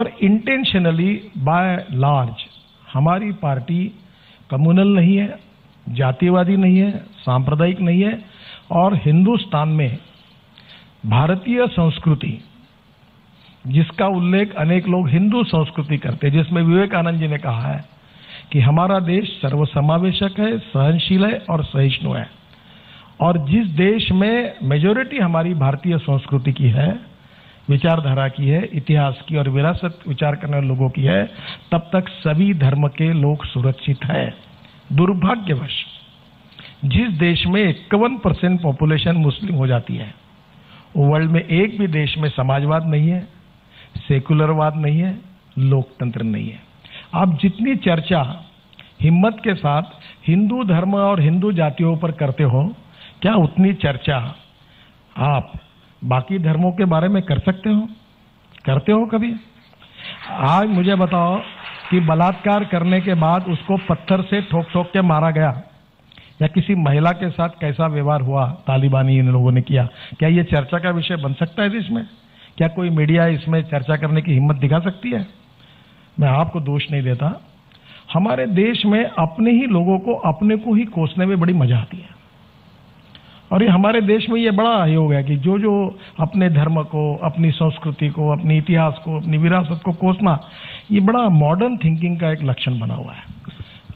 पर intentionally by large हमारी party communal नहीं है, जातिवादी नहीं है, सांप्रदायिक नहीं है, और हिंदुस्तान में भारतीय संस्कृति, जिसका उल्लेख अनेक लोग हिंदू संस्कृति करते हैं, जिसमें विवेकानंद जी ने कहा है कि हमारा देश सर्वसमावेशक है, सहनशील है और सहिष्णु है। और जिस देश में मेजोरिटी हमारी भारतीय संस्कृति की है विचारधारा की है, इतिहास की और विरासत विचार करने लोगों की है, तब तक सभी धर्म के लोग सुरक्षित है। दुर्भाग्यवश, जिस देश में इक्यावन परसेंट पॉपुलेशन मुस्लिम हो जाती है वर्ल्ड में एक भी देश में समाजवाद नहीं है सेकुलरवाद नहीं है, लोकतंत्र नहीं है। आप जितनी चर्चा, हिम्मत के साथ हिंदू धर्म और हिंदू जातियों पर करते हो, क्या उतनी चर्चा आप बाकी धर्मों के बारे में कर सकते हो? करते हो कभी? आज मुझे बताओ कि बलात्कार करने के बाद उसको पत्थर से ठोक ठोक के मारा गया। या किसी महिला के साथ कैसा व्यवहार हुआ? तालिबानी इन लोगों ने किया। क्या ये चर्चा का विषय बन सकता है देश में क्या कोई मीडिया इसमें चर्चा करने की हिम्मत दिखा सकती है? मैं आपको दोष नहीं देता। हमारे देश में अपने ही लोगों को अपने को ही कोसने में बड़ी मज़ा आती है। और ये हमारे देश में ये बड़ा ये हो कि जो जो अपने धर्म को, अपनी संस्कृति को, अपने इतिहास को, अपनी विरासत को कोसना, ये बड़ा मॉडर्न थिंकिंग का एक लक्षण बना हुआ है।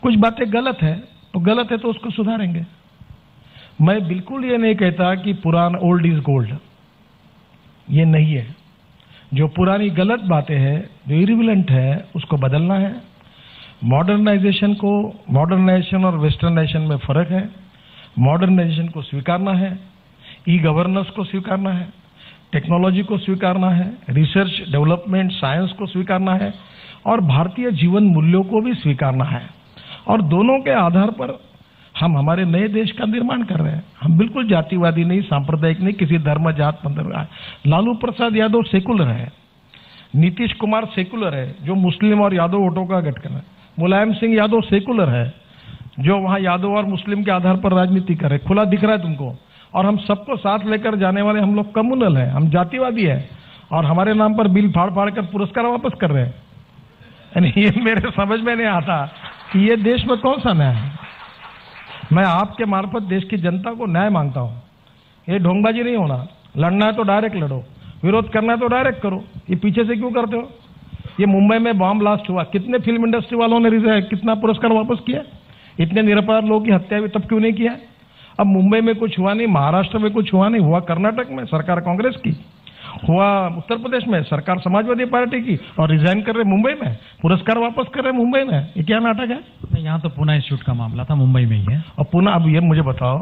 कुछ बातें गलत है तो गलत है तो उसको सुधारेंगे। मैं बिल्कुल ये नहीं कहता कि पुराना ओल्ड इज़ गोल्ड ये नहीं है। जो पुरानी गलत बातें हैं, जो इरिविलेंट है, उसको बदलना है। मॉडर्नाइजेशन को मॉडर्नाइजेशन और वेस्टर्नाइजेशन में फ़र्क है। मॉडर्नाइजेशन को स्वीकारना है ई गवर्नेंस को स्वीकारना है टेक्नोलॉजी को स्वीकारना है रिसर्च डेवलपमेंट साइंस को स्वीकारना है और भारतीय जीवन मूल्यों को भी स्वीकारना है। और दोनों के आधार पर हम हमारे नए देश का निर्माण कर रहे हैं। हम बिल्कुल जातिवादी नहीं, सांप्रदायिक नहीं, किसी धर्म, जात, पंथ लालू प्रसाद यादव सेकुलर है। नीतीश कुमार सेकुलर है, जो मुस्लिम और यादव वोटों का गठन है। मुलायम सिंह यादव सेकुलर है। जो वहाँ यादव और मुस्लिम के आधार पर राजनीति करे खुला दिख रहा है तुमको। और हम सबको साथ लेकर जाने वाले हम लोग कम्युनल हैं, हम जातिवादी है। और हमारे नाम पर बिल फाड़ फाड़ कर पुरस्कार वापस कर रहे हैं। यानी ये मेरे समझ में नहीं आता कि ये देश में कौन सा न्याय है। मैं आपके मार्फत देश की जनता को न्याय माँगता हूँ। ये ढोंगबाजी नहीं होना। लड़ना है तो डायरेक्ट लड़ो। विरोध करना है तो डायरेक्ट करो। ये पीछे से क्यों करते हो? ये मुंबई में बॉम्ब ब्लास्ट हुआ। कितने फ़िल्म इंडस्ट्री वालों ने कितना पुरस्कार वापस किया? इतने निरपराध लोगों की हत्या भी तब क्यों नहीं किया? अब मुंबई में कुछ हुआ नहीं महाराष्ट्र में कुछ हुआ नहीं हुआ कर्नाटक में सरकार कांग्रेस की हुआ उत्तर प्रदेश में सरकार समाजवादी पार्टी की और रिजाइन कर रहे मुंबई में पुरस्कार वापस कर रहे मुंबई में ये क्या नाटक है? यहाँ तो पूना इंस्टीट्यूट का मामला था मुंबई में ही है। और पुनः अब ये मुझे बताओ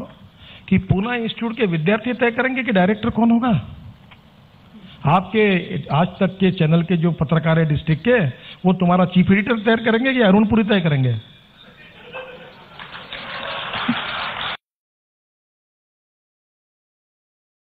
कि पूना इंस्टीट्यूट के विद्यार्थी तय करेंगे कि डायरेक्टर कौन होगा? आपके आज तक के चैनल के जो पत्रकार है डिस्ट्रिक्ट के वो तुम्हारा चीफ एडिटर तय करेंगे कि अरुणपुरी तय करेंगे?